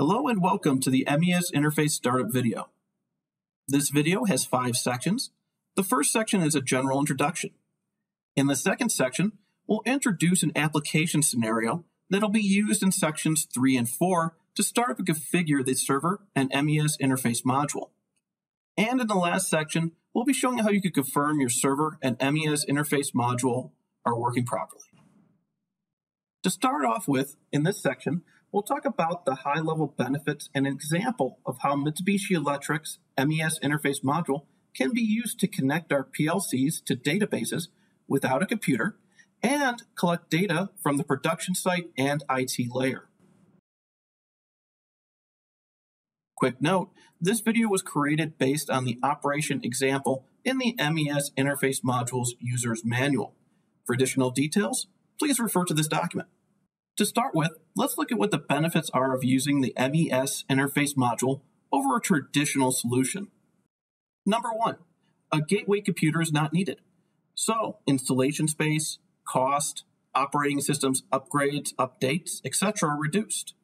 Hello and welcome to the MES Interface Startup video. This video has five sections. The first section is a general introduction. In the second section, we'll introduce an application scenario that'll be used in sections 3 and 4 to start up and configure the server and MES interface module. And in the last section, we'll be showing how you can confirm your server and MES interface module are working properly. To start off with, in this section, we'll talk about the high level benefits and an example of how Mitsubishi Electric's MES interface module can be used to connect our PLCs to databases without a computer and collect data from the production site and IT layer. Quick note, this video was created based on the operation example in the MES Interface Module's User's Manual. For additional details, please refer to this document. To start with, let's look at what the benefits are of using the MES interface module over a traditional solution. Number one, a gateway computer is not needed. So, installation space, cost, operating systems upgrades, updates, etc. are reduced.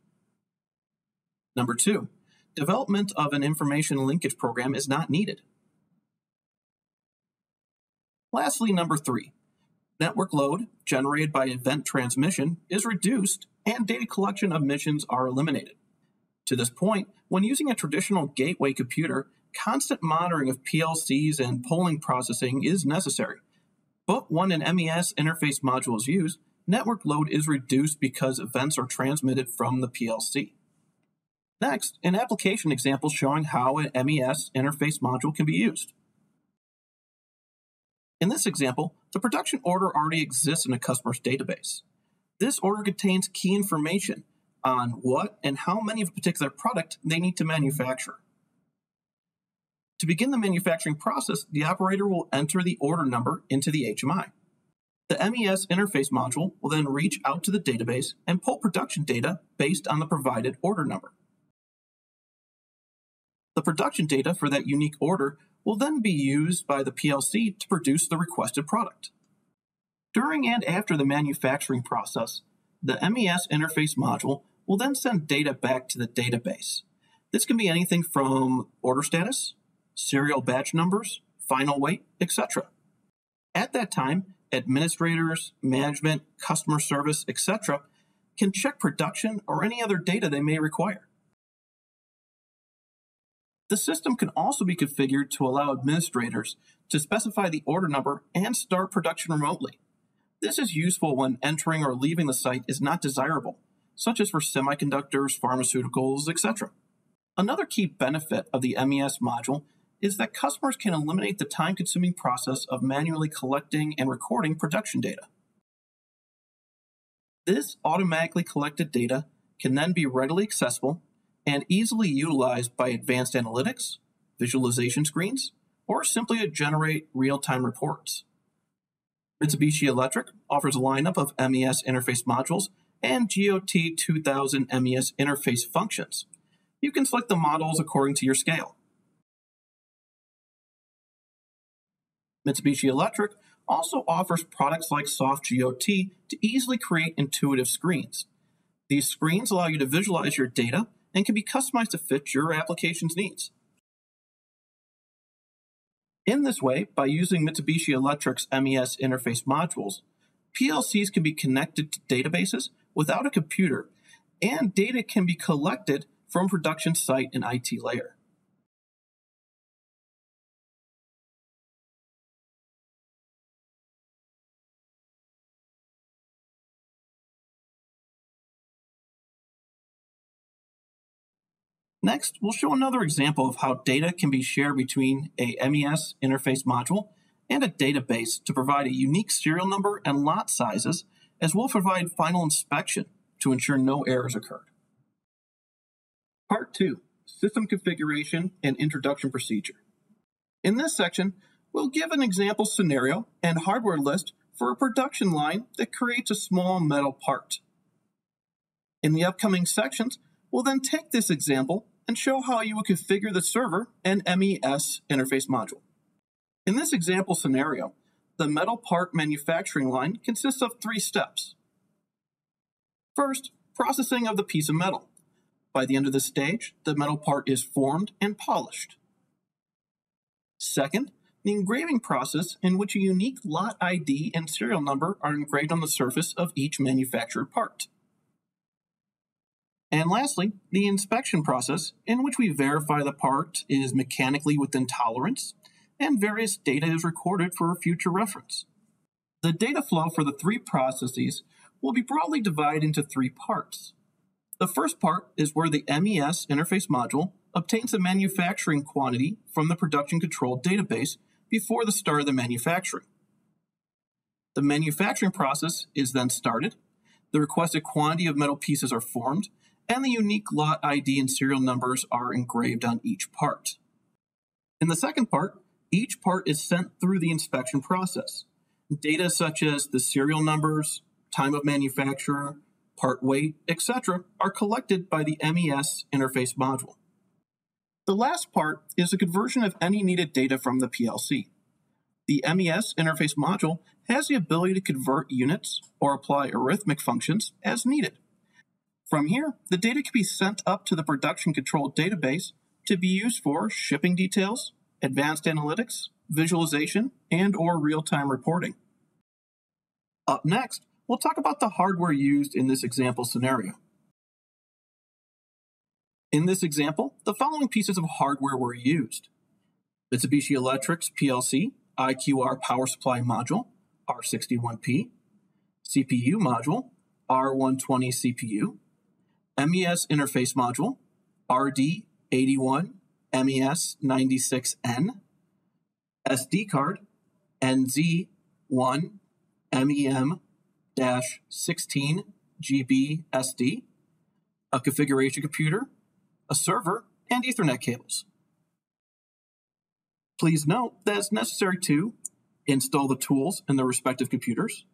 Number two, development of an information linkage program is not needed. Lastly, number three, network load generated by event transmission is reduced and data collection omissions are eliminated. To this point, when using a traditional gateway computer, constant monitoring of PLCs and polling processing is necessary. But when an MES interface module is used, network load is reduced because events are transmitted from the PLC. Next, an application example showing how an MES interface module can be used. In this example, the production order already exists in a customer's database. This order contains key information on what and how many of a particular product they need to manufacture. To begin the manufacturing process, the operator will enter the order number into the HMI. The MES interface module will then reach out to the database and pull production data based on the provided order number. The production data for that unique order will then be used by the PLC to produce the requested product. During and after the manufacturing process, the MES interface module will then send data back to the database. This can be anything from order status, serial batch numbers, final weight, etc. At that time, administrators, management, customer service, etc., can check production or any other data they may require. The system can also be configured to allow administrators to specify the order number and start production remotely. This is useful when entering or leaving the site is not desirable, such as for semiconductors, pharmaceuticals, etc. Another key benefit of the MES module is that customers can eliminate the time consuming process of manually collecting and recording production data. This automatically collected data can then be readily accessible and easily utilized by advanced analytics, visualization screens, or simply to generate real time reports. Mitsubishi Electric offers a lineup of MES interface modules and GOT 2000 MES interface functions. You can select the models according to your scale. Mitsubishi Electric also offers products like SoftGOT to easily create intuitive screens. These screens allow you to visualize your data and can be customized to fit your application's needs. In this way, by using Mitsubishi Electric's MES interface modules, PLCs can be connected to databases without a computer, and data can be collected from production site and IT layer. Next, we'll show another example of how data can be shared between a MES interface module and a database to provide a unique serial number and lot sizes, as well as provide final inspection to ensure no errors occurred. Part 2 System Configuration and Introduction Procedure. In this section, we'll give an example scenario and hardware list for a production line that creates a small metal part. In the upcoming sections, we'll then take this example and show how you would configure the server and MES interface module. In this example scenario, the metal part manufacturing line consists of three steps. First, processing of the piece of metal. By the end of this stage, the metal part is formed and polished. Second, the engraving process in which a unique lot ID and serial number are engraved on the surface of each manufactured part. And lastly, the inspection process in which we verify the part is mechanically within tolerance and various data is recorded for future reference. The data flow for the three processes will be broadly divided into three parts. The first part is where the MES interface module obtains a manufacturing quantity from the production control database before the start of the manufacturing. The manufacturing process is then started, the requested quantity of metal pieces are formed, and the unique lot ID and serial numbers are engraved on each part. In the second part, each part is sent through the inspection process. Data such as the serial numbers, time of manufacture, part weight, etc., are collected by the MES interface module. The last part is a conversion of any needed data from the PLC. The MES interface module has the ability to convert units or apply arithmetic functions as needed. From here, the data can be sent up to the production control database to be used for shipping details, advanced analytics, visualization, and or real-time reporting. Up next, we'll talk about the hardware used in this example scenario. In this example, the following pieces of hardware were used. Mitsubishi Electric's PLC iQ-R power supply module, R61P, CPU module, R120 CPU, MES interface module, RD81 MES96N, SD card, NZ1 MEM 16 GB SD, a configuration computer, a server, and Ethernet cables. Please note that it's necessary to install the tools in the respective computers,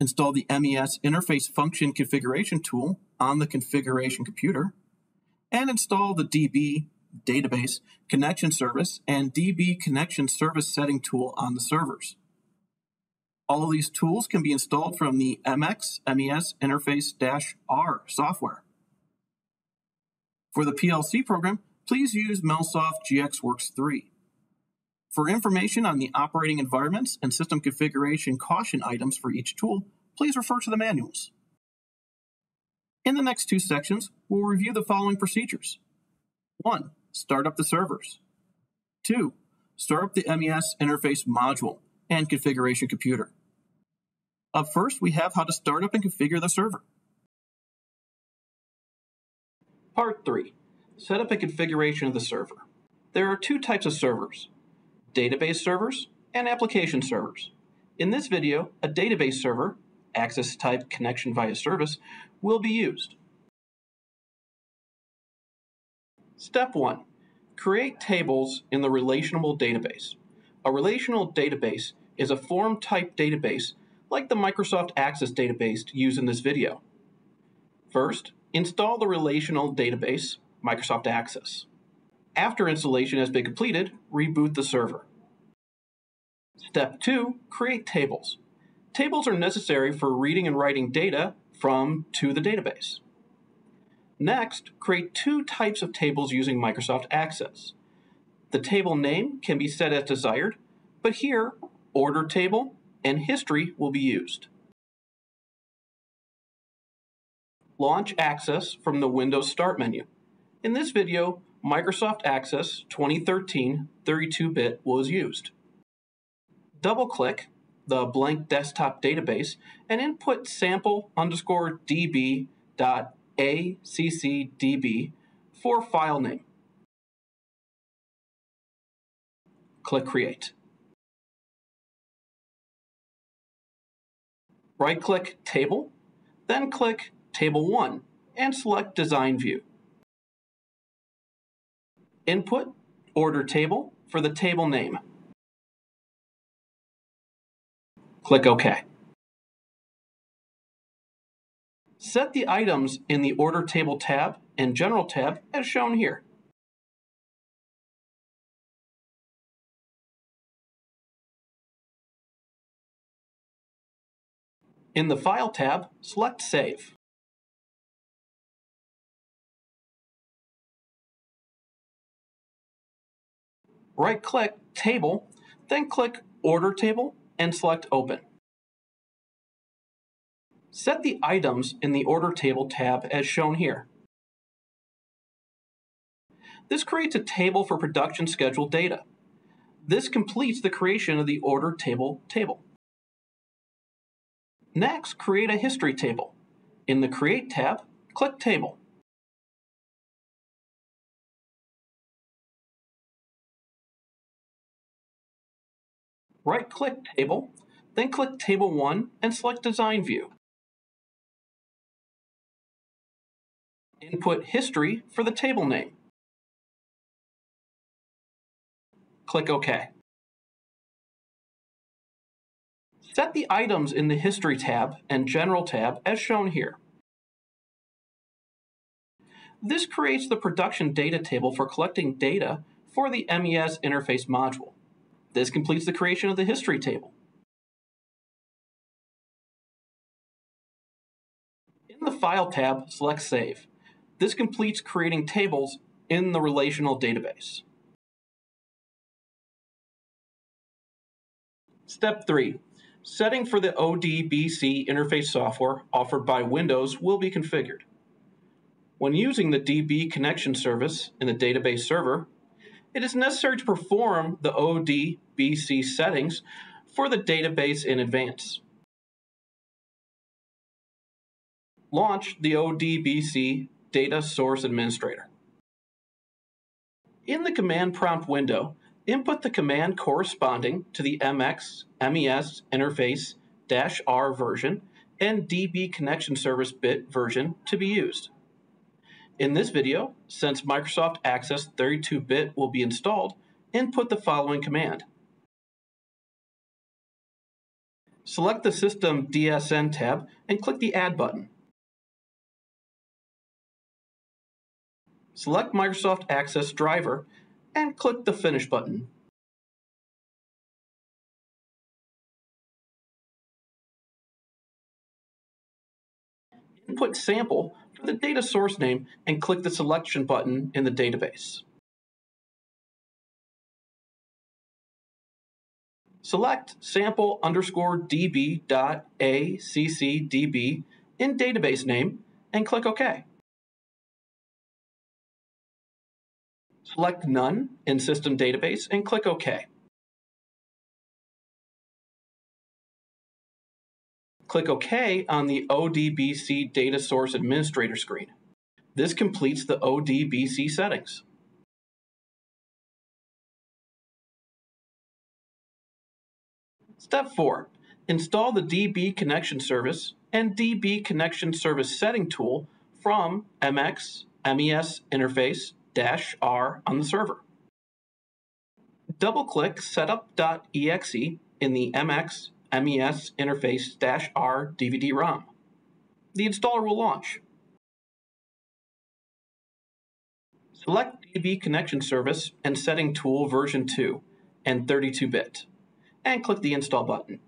install the MES interface function configuration tool on the configuration computer, and install the DB database connection service and DB connection service setting tool on the servers. All of these tools can be installed from the MX MES Interface-R software. For the PLC program, please use MelSoft GXWorks 3. For information on the operating environments and system configuration caution items for each tool, please refer to the manuals. In the next two sections, we'll review the following procedures. 1. Start up the servers. 2. Start up the MES interface module and configuration computer. Up first, we have how to start up and configure the server. Part 3. Setup and configuration of the server. There are two types of servers, database servers and application servers. In this video, a database server, access type connection via service, will be used. Step 1. Create tables in the relational database. A relational database is a form type database like the Microsoft Access database used in this video. First, install the relational database, Microsoft Access. After installation has been completed, reboot the server. Step 2. Create tables. Tables are necessary for reading and writing data from to the database. Next, create two types of tables using Microsoft Access. The table name can be set as desired, but here, order table and history will be used. Launch Access from the Windows Start menu. In this video, Microsoft Access 2013 32-bit was used. Double-click the blank desktop database and input sample underscore db dot accdb for file name. Click Create. Right-click Table, then click Table 1 and select Design View. Input Order Table for the table name. Click OK. Set the items in the Order Table tab and General tab as shown here. In the File tab, select Save. Right-click Table, then click Order Table and select Open. Set the items in the Order Table tab as shown here. This creates a table for production schedule data. This completes the creation of the Order Table table. Next, create a history table. In the Create tab, click Table. Right-click Table, then click Table 1 and select Design View. Input History for the table name. Click OK. Set the items in the History tab and General tab as shown here. This creates the production data table for collecting data for the MES interface module. This completes the creation of the history table. In the File tab, select Save. This completes creating tables in the relational database. Step 3. Setting for the ODBC interface software offered by Windows will be configured. When using the DB connection service in the database server, it is necessary to perform the ODBC settings for the database in advance. Launch the ODBC Data Source Administrator. In the command prompt window, input the command corresponding to the MX MES interface R version and DB connection service bit version to be used. In this video, since Microsoft Access 32-bit will be installed, input the following command. Select the System DSN tab and click the Add button. Select Microsoft Access Driver and click the Finish button. Input sample the data source name and click the selection button in the database. Select sample underscore db dot accdb in database name and click OK. Select None in System Database and click OK. Click OK on the ODBC Data Source Administrator screen. This completes the ODBC settings. Step 4. Install the DB Connection Service and DB Connection Service Setting tool from MX MES Interface R on the server. Double-click setup.exe in the MX MES interface R DVD-ROM. The installer will launch. Select DB Connection Service and Setting Tool version 2 and 32-bit, and click the Install button.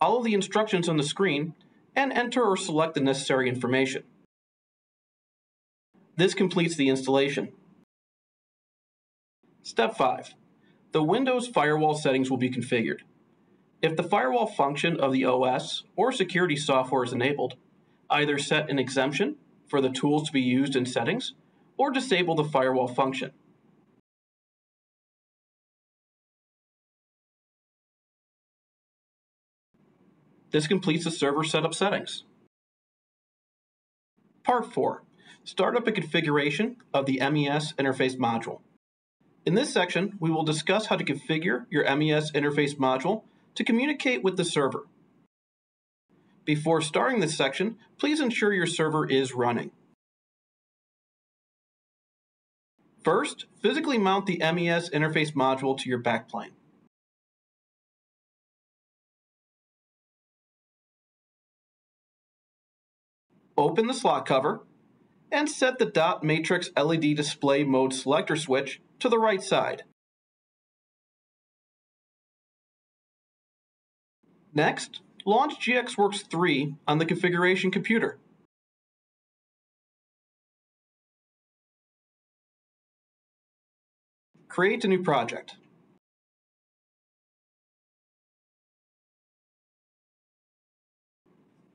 Follow the instructions on the screen and enter or select the necessary information. This completes the installation. Step 5. The Windows firewall settings will be configured. If the firewall function of the OS or security software is enabled, either set an exemption for the tools to be used in settings or disable the firewall function. This completes the server setup settings. Part 4. Startup and configuration of the MES interface module. In this section, we will discuss how to configure your MES interface module to communicate with the server. Before starting this section, please ensure your server is running. First, physically mount the MES interface module to your backplane. Open the slot cover and set the dot matrix LED display mode selector switch to the right side. Next, launch GXWorks 3 on the configuration computer. Create a new project.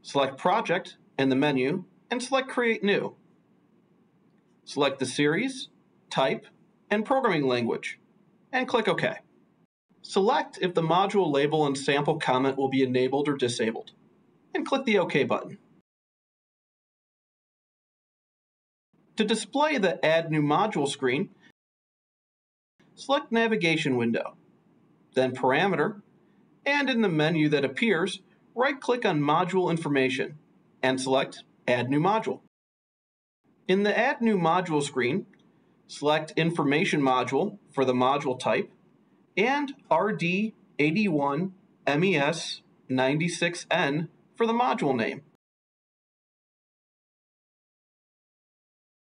Select Project in the menu and select Create New. Select the series, type, and programming language, and click OK. Select if the module label and sample comment will be enabled or disabled, and click the OK button. To display the Add New Module screen, select Navigation window, then Parameter, and in the menu that appears, right-click on Module Information and select Add New Module. In the Add New Module screen, select Information Module for the module type and RD81 MES 96N for the module name.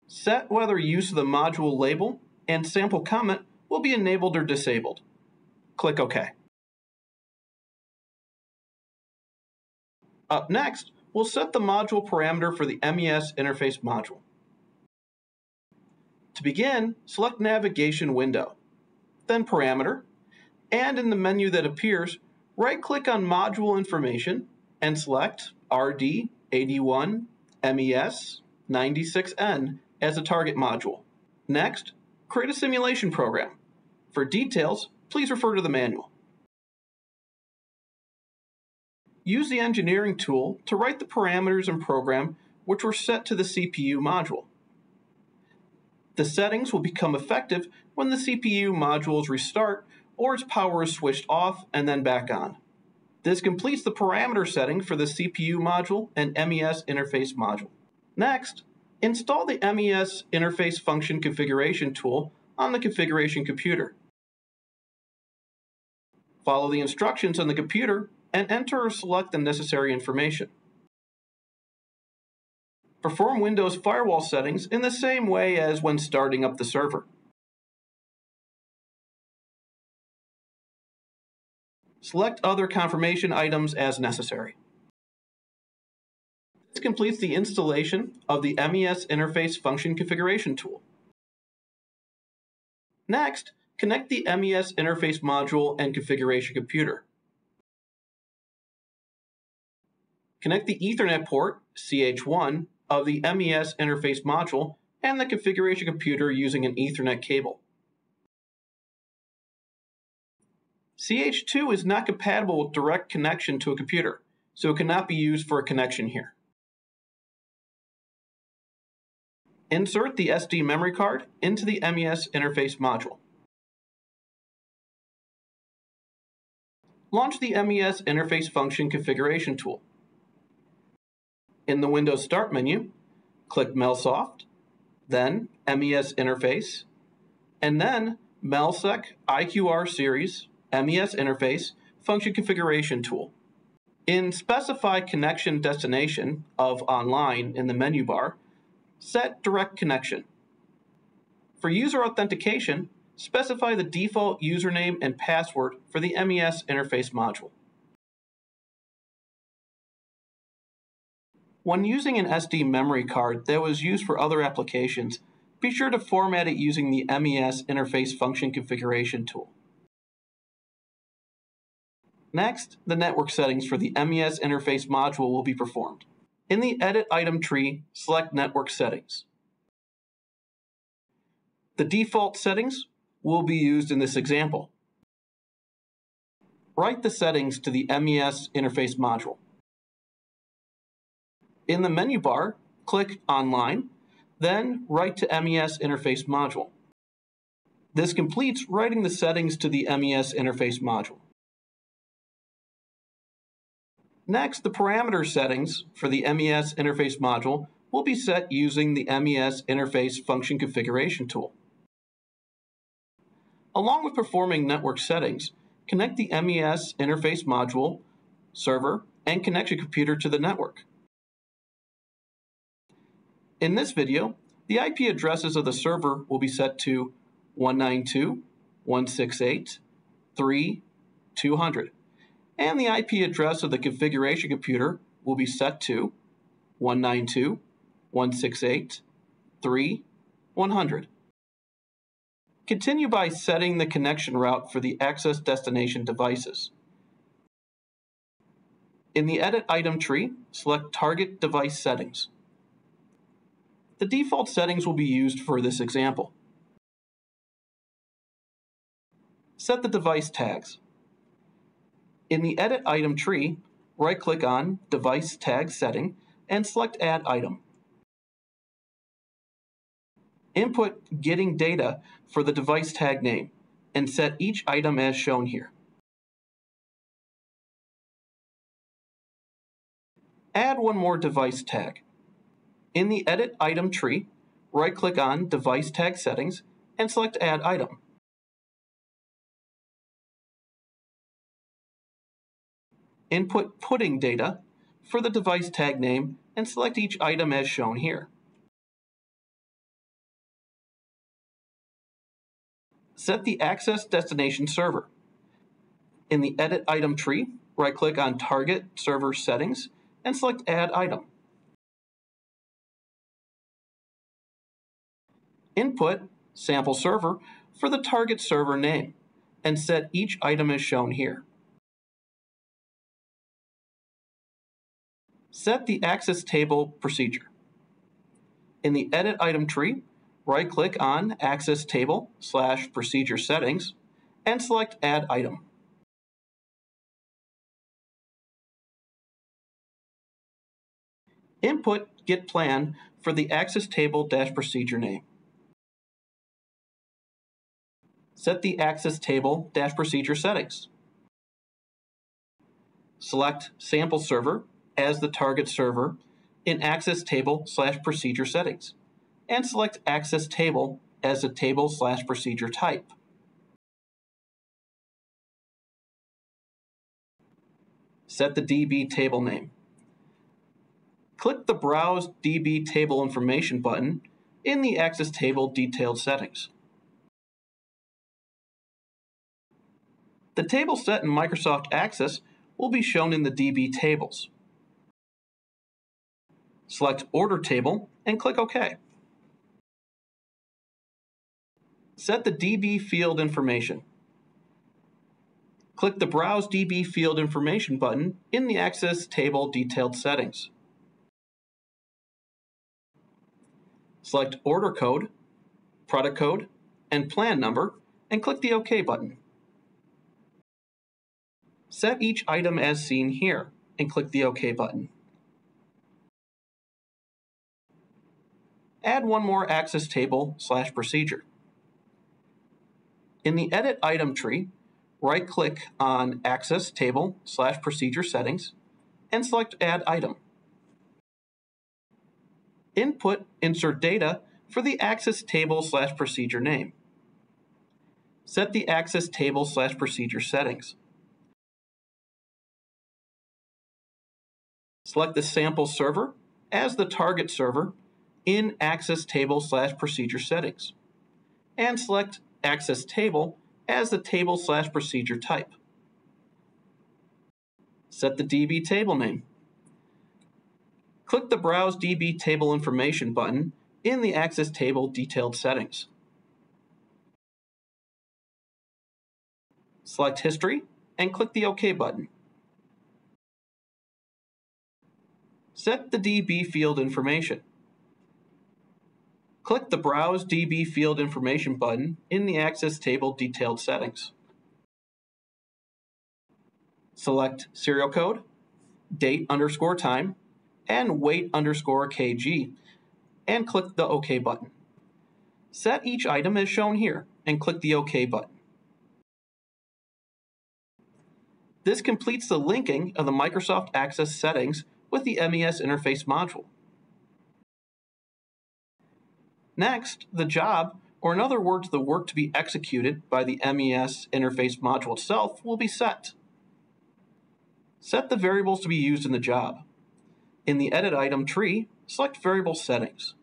Set whether use of the module label and sample comment will be enabled or disabled. Click OK. Up next, we'll set the module parameter for the MES interface module. To begin, select Navigation window, then Parameter, and in the menu that appears, right-click on Module Information and select RD81 MES 96N as a target module. Next, create a simulation program. For details, please refer to the manual. Use the engineering tool to write the parameters and program which were set to the CPU module. The settings will become effective when the CPU modules restart or its power is switched off and then back on. This completes the parameter setting for the CPU module and MES interface module. Next, Install the MES Interface Function Configuration tool on the configuration computer. Follow the instructions on the computer and enter or select the necessary information. Perform Windows firewall settings in the same way as when starting up the server. Select other confirmation items as necessary. This completes the installation of the MES Interface Function Configuration tool. Next, connect the MES Interface module and configuration computer. Connect the Ethernet port, CH1, of the MES Interface module and the configuration computer using an Ethernet cable. CH2 is not compatible with direct connection to a computer, so it cannot be used for a connection here. Insert the SD memory card into the MES interface module. Launch the MES Interface Function Configuration tool. In the Windows Start menu, click MelSoft, then MES Interface, and then MELSEC iQ-R Series MES Interface Function Configuration tool. In Specify Connection Destination of Online in the menu bar, Set direct connection. For user authentication, specify the default username and password for the MES interface module. When using an SD memory card that was used for other applications, be sure to format it using the MES Interface Function Configuration tool. Next, the network settings for the MES Interface module will be performed. In the Edit Item tree, select Network Settings. The default settings will be used in this example. Write the settings to the MES interface module. In the menu bar, click Online, then write to MES interface module. This completes writing the settings to the MES interface module. Next, the parameter settings for the MES interface module will be set using the MES Interface Function Configuration tool. Along with performing network settings, connect the MES Interface module, server, and connection computer to the network. In this video, the IP addresses of the server will be set to 192.168.3.200 and the IP address of the configuration computer will be set to 192.168.3.100. Continue by setting the connection route for the access destination devices. In the Edit Item tree, select Target Device Settings. The default settings will be used for this example. Set the device tags. In the Edit Item tree, right-click on Device Tag Setting and select Add Item. Input Getting Data for the device tag name and set each item as shown here. Add one more device tag. In the Edit Item tree, right-click on Device Tag Settings and select Add Item. Input Putting data for the device tag name and select each item as shown here. Set the access destination server. In the Edit Item tree, right-click on Target Server Settings and select Add Item. Input Sample Server for the target server name and set each item as shown here. Set the access table procedure. In the Edit Item tree, right-click on Access Table slash Procedure Settings and select Add Item. Input Get Plan for the Access Table dash Procedure name. Set the Access Table dash Procedure settings. Select Sample Server as the target server in access table slash procedure settings and select access table as the table slash procedure type. Set the DB table name. Click the Browse DB Table Information button in the Access Table Detailed Settings. The table set in Microsoft Access will be shown in the DB tables. Select Order Table and click OK. Set the DB field information. Click the Browse DB field information button in the Access Table Detailed Settings. Select Order Code, Product Code, and Plan Number, and click the OK button. Set each item as seen here, and click the OK button. add one more access table slash procedure. In the Edit Item tree, right-click on Access Table slash Procedure Settings and select Add Item. Input Insert Data for the Access Table slash Procedure name. Set the Access Table slash Procedure settings. Select the sample server as the target server in Access Table slash Procedure Settings, and select Access Table as the table slash procedure type. Set the DB table name. Click the Browse DB Table Information button in the Access Table Detailed Settings. Select History and click the OK button. Set the DB field information. Click the Browse DB Field Information button in the Access Table Detailed Settings. Select Serial Code, Date underscore Time, and Weight underscore KG, and click the OK button. Set each item as shown here, and click the OK button. This completes the linking of the Microsoft Access settings with the MES Interface module. Next, the job, or in other words, the work to be executed by the MES interface module itself, will be set. Set the variables to be used in the job. In the Edit Item tree, select Variable Settings.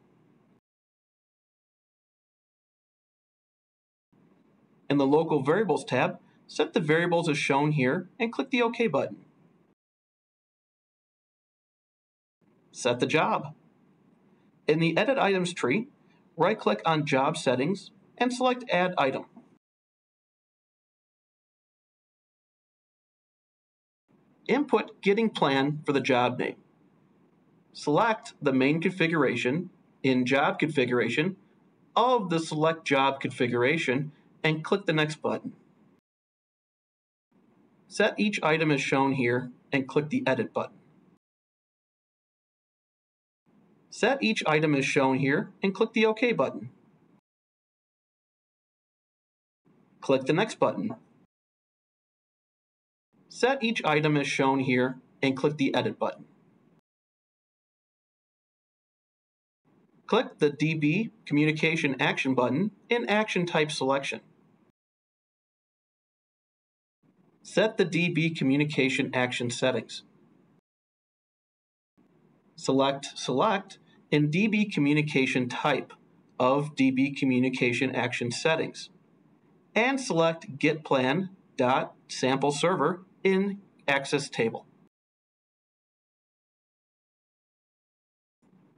In the Local Variables tab, set the variables as shown here and click the OK button. Set the job. In the Edit Items tree, right-click on Job Settings and select Add Item. Input Getting Plan for the job name. Select the main configuration in Job Configuration of the Select Job configuration and click the Next button. Set each item as shown here and click the Edit button. Set each item as shown here and click the OK button. Click the Next button. Set each item as shown here and click the Edit button. Click the DB Communication Action button in Action Type Selection. Set the DB Communication Action settings. Select Select in DB Communication Type of DB Communication Action settings and select Get Plan dot sample server in Access Table.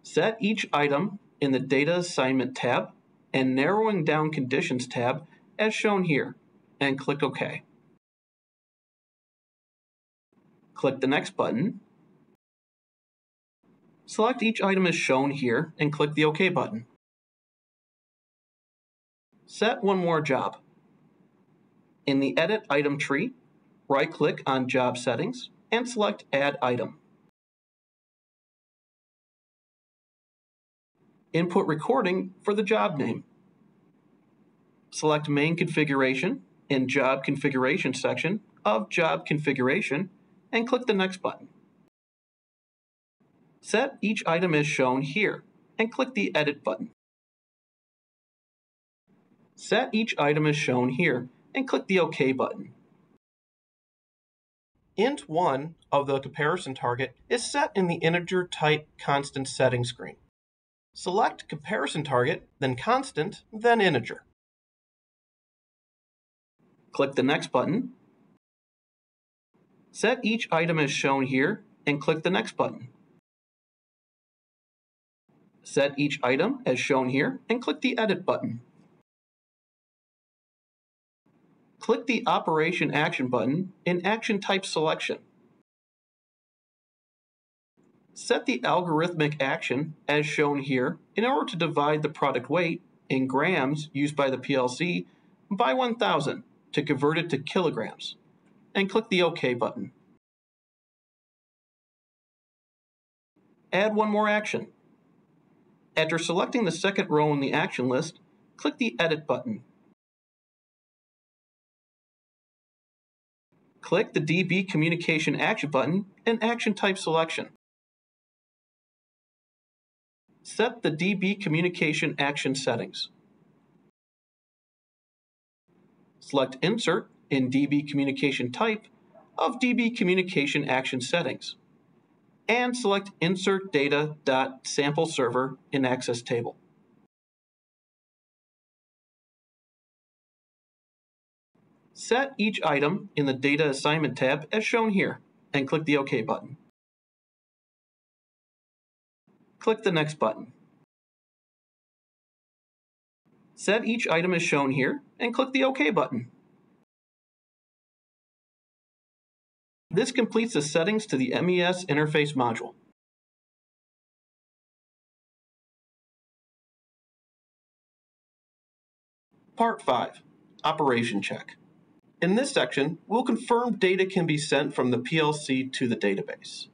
Set each item in the Data Assignment tab and Narrowing Down Conditions tab as shown here, and click OK. Click the Next button. Select each item as shown here and click the OK button. Set one more job. In the Edit Item tree, right-click on Job Settings and select Add Item. Input recording for the job name. Select Main Configuration in Job Configuration section of Job Configuration and click the Next button. Set each item as shown here and click the Edit button. Set each item as shown here and click the OK button. int1 of the comparison target is set in the integer type constant setting screen. Select comparison target, then constant, then integer. Click the next button. Set each item as shown here and click the next button. Set each item as shown here and click the edit button. Click the Operation Action button in Action Type Selection. Set the algorithmic action, as shown here, in order to divide the product weight in grams used by the PLC by 1000 to convert it to kilograms, and click the OK button. Add one more action. After selecting the second row in the action list, click the Edit button. Click the DB Communication Action button and Action Type Selection. Set the DB Communication Action settings. Select Insert in DB Communication Type of DB Communication Action settings, and select Insert Data Sample Server in Access Table. Set each item in the Data Assignment tab as shown here, and click the OK button. Click the Next button. Set each item as shown here and click the OK button. This completes the settings to the MES interface module. Part 5, Operation Check. In this section, we'll confirm data can be sent from the PLC to the database.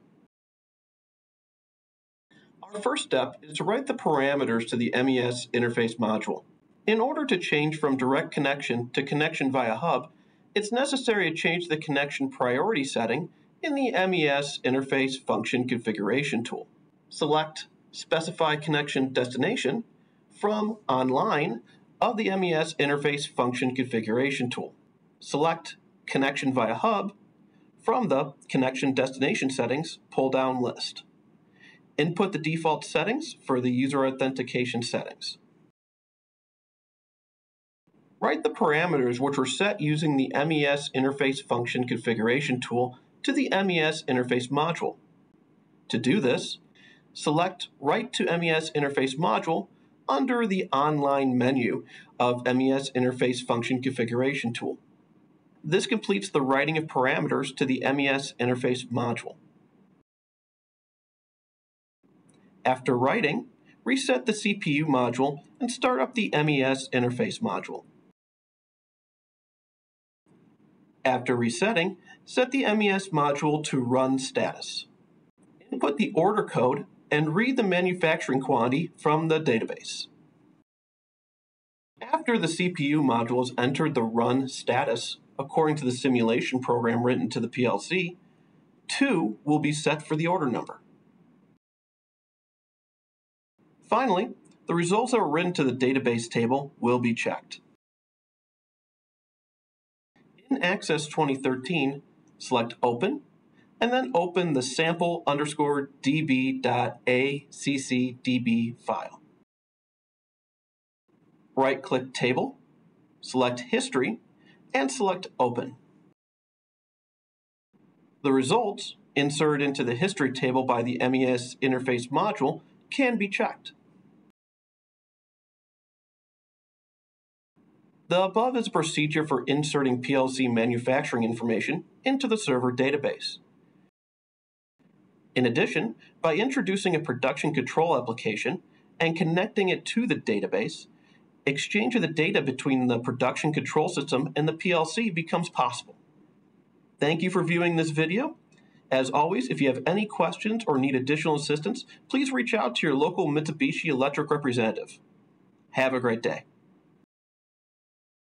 Our first step is to write the parameters to the MES interface module. In order to change from direct connection to connection via hub, it's necessary to change the connection priority setting in the MES interface function configuration tool. Select Specify Connection Destination from Online of the MES interface function configuration tool. Select Connection via Hub from the Connection Destination Settings pull-down list. Input the default settings for the user authentication settings. Write the parameters which were set using the MES Interface Function Configuration tool to the MES Interface module. To do this, select Write to MES Interface module under the online menu of MES Interface Function Configuration tool. This completes the writing of parameters to the MES Interface module. After writing, reset the CPU module and start up the MES Interface module. After resetting, set the MES module to run status. Input the order code and read the manufacturing quantity from the database. After the CPU module has entered the run status, according to the simulation program written to the PLC, 2 will be set for the order number. Finally, the results that were written to the database table will be checked. In Access 2013, select Open, and then open the sample underscore db.accdb file. Right-click Table, select History, and select Open. The results, inserted into the history table by the MES interface module, can be checked. The above is a procedure for inserting PLC manufacturing information into the server database. In addition, by introducing a production control application and connecting it to the database, exchange of the data between the production control system and the PLC becomes possible. Thank you for viewing this video. As always, if you have any questions or need additional assistance, please reach out to your local Mitsubishi Electric representative. Have a great day.